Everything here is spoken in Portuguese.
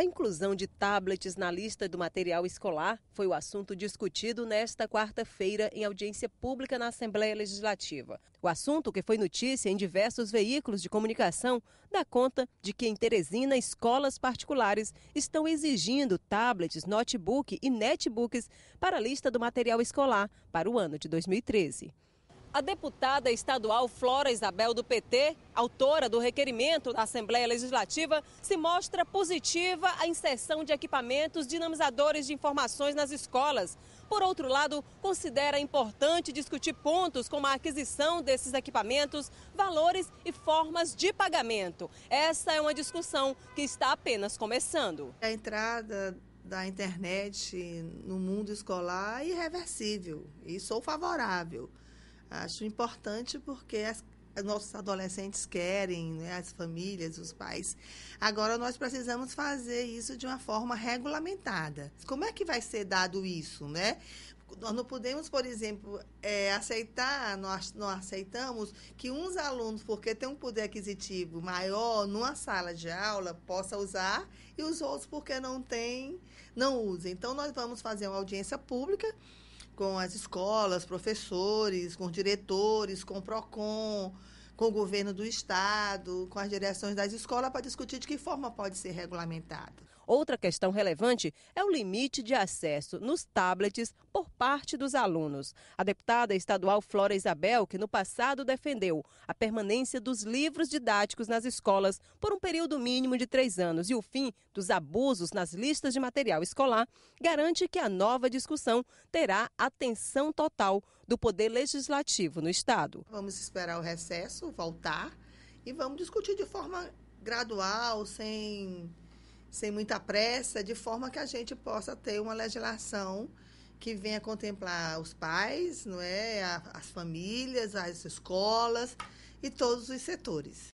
A inclusão de tablets na lista do material escolar foi o assunto discutido nesta quarta-feira em audiência pública na Assembleia Legislativa. O assunto, que foi notícia em diversos veículos de comunicação, dá conta de que em Teresina escolas particulares estão exigindo tablets, notebook e netbooks para a lista do material escolar para o ano de 2013. A deputada estadual Flora Isabel do PT, autora do requerimento da Assembleia Legislativa, se mostra positiva à inserção de equipamentos dinamizadores de informações nas escolas. Por outro lado, considera importante discutir pontos como a aquisição desses equipamentos, valores e formas de pagamento. Essa é uma discussão que está apenas começando. A entrada da internet no mundo escolar é irreversível e sou favorável. Acho importante porque as, nossos adolescentes querem, né, as famílias, os pais. Agora nós precisamos fazer isso de uma forma regulamentada. Como é que vai ser dado isso, né? Nós não podemos, por exemplo, é, aceitar, nós não aceitamos que uns alunos, porque têm um poder aquisitivo maior numa sala de aula, possa usar e os outros, porque não têm, não usem. Então, nós vamos fazer uma audiência pública com as escolas, professores, com diretores, com o PROCON, com o governo do estado, com as direções das escolas para discutir de que forma pode ser regulamentado. Outra questão relevante é o limite de acesso nos tablets por parte dos alunos. A deputada estadual Flora Isabel, que no passado defendeu a permanência dos livros didáticos nas escolas por um período mínimo de três anos e o fim dos abusos nas listas de material escolar, garante que a nova discussão terá atenção total do Poder Legislativo no Estado. Vamos esperar o recesso voltar e vamos discutir de forma gradual, sem sem muita pressa, de forma que a gente possa ter uma legislação que venha contemplar os pais, não é, as famílias, as escolas e todos os setores.